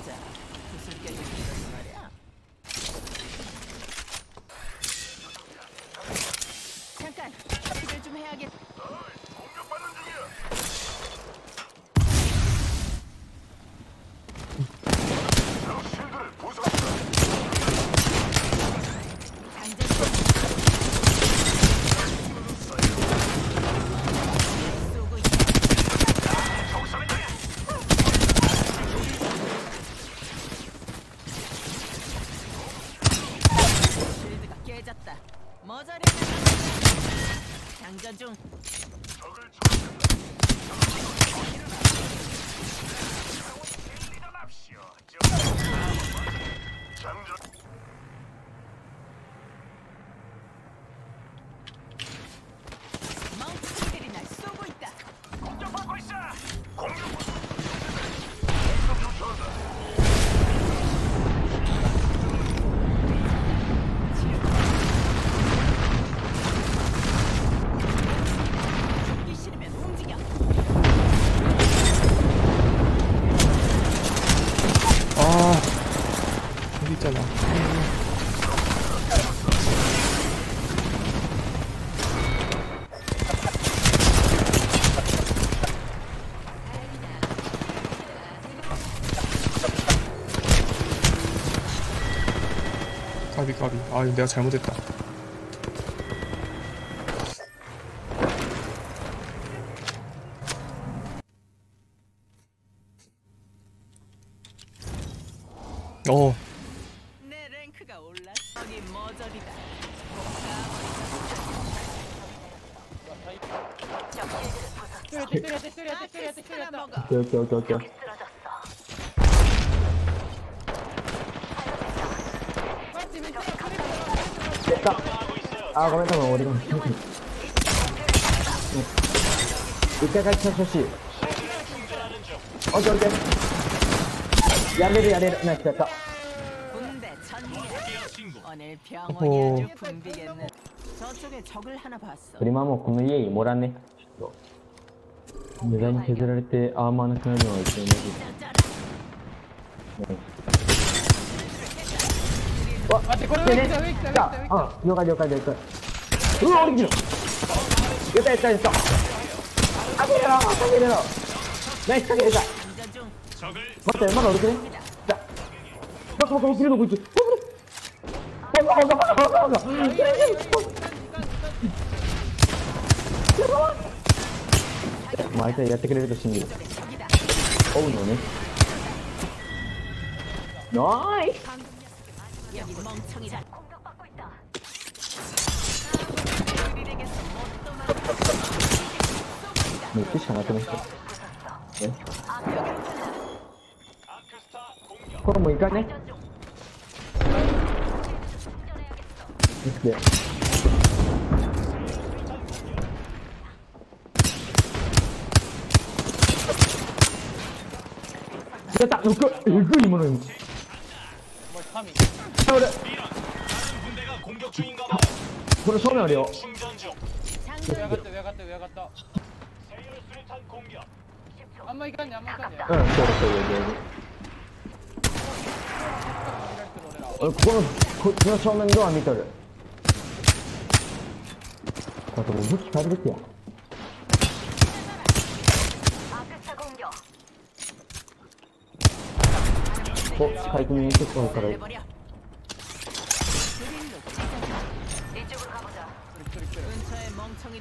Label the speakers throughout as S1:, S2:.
S1: 맞아. 구슬 깨진 이런 말이야. 잠깐, 일을 좀 해야겠. 다 머저리 뭐 장전 중.
S2: 까비 아, 아 내가 잘못했다 어.
S1: 아, 그
S3: 오케이 오케이 오케이 来たあごめん多分俺が一回回帰させてほしいオッケーやれるやれるナイスやった
S1: おお
S3: プリマもこの家にもらねちょっと無駄に削られてアーマーなくなるのが一番いい待ってこれ上来た上来た上来た上来た了解了解了解うわ俺来るやったやったやったあげれろあげれろナイスかけれた待ってまだ俺来るだバカバカ落ちるのこいつバカバカバカバカバカ毎回やってくれると信じる追うのねナイス
S1: 여기 멍청이다. 공격받고 있다.
S3: 뭐 끝이 하나 끊었어. 네? 그럼 어, 뭐
S1: 이거네? 네. 됐다!
S4: 이거, 이거 이모는.
S3: これ正面あるよ
S5: あんまかんあんまかん
S3: 俺ここのこっちの正面ドア見とるあともう武器借りる気やお回転に結構から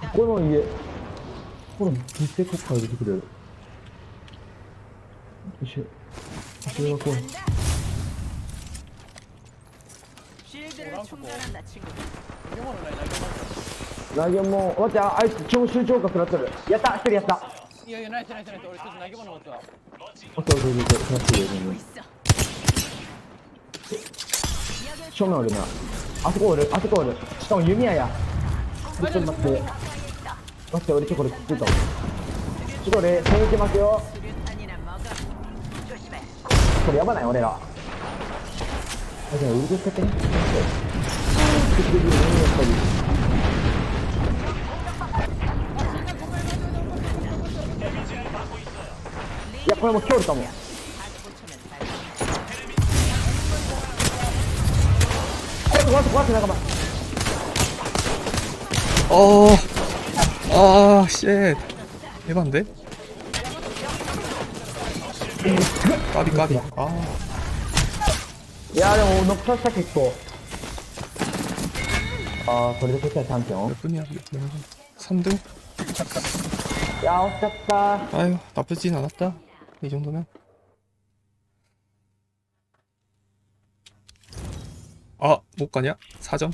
S1: こ
S3: この家これ絶対こっから出てくれるよいしょこれは
S1: ライ
S5: 投げ
S3: も待ってああいつ超集中角なってるやった一人やった
S5: いやいやナイスナイスナイス俺ちょっと投げ物持ったわ
S3: オッケーオッケーオッ
S1: ケー
S3: 正なあそこおるあそこおるしかも弓矢やちょっと待って待って俺ちょこれきついかもちょ攻ますよこれやばない俺らあじゃあウルトってねちょっとっいやこれもう今かも
S1: 와아트
S3: 고아트 잠깐만
S2: 어. 아, 쉣. 해반데? 까비, 까비. 아.
S3: 야, 형, 너플러 했고. 아, 거리도 끝까지
S2: 평몇 분이야? 몇 3등?
S3: 야, 어쨌다.
S2: 아유, 나쁘진 않았다. 이 정도면. 아, 못 가냐? 4점?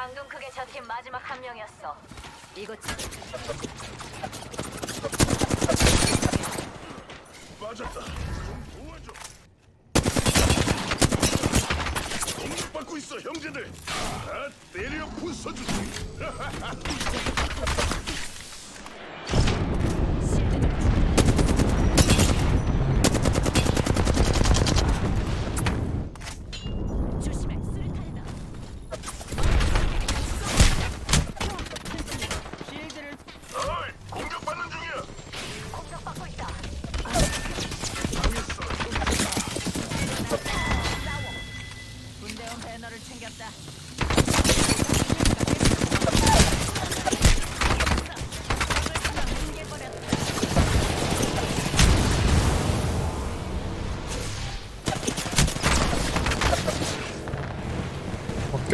S5: 방금 그게 저팀 마지막 한 명이었어. 이곳
S1: 맞았다. 좀 도와줘. 공격받고 있어, 형제들. 다 때려 부숴주지.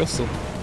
S5: eu sou.